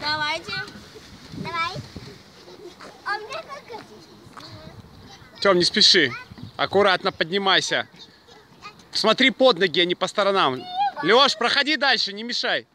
Давайте. Давай. А меня как? Тем, не спеши. Аккуратно поднимайся. Смотри под ноги, а не по сторонам. Леш, проходи дальше, не мешай.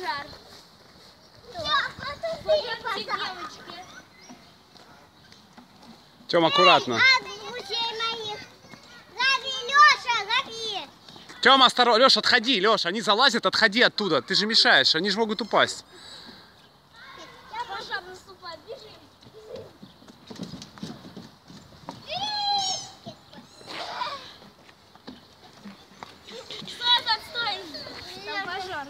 пожар. Тем, аккуратно. Тем, осторожно. Леша, отходи, Леша. Они залазят, отходи оттуда. Ты же мешаешь, они же могут упасть. Там пожар.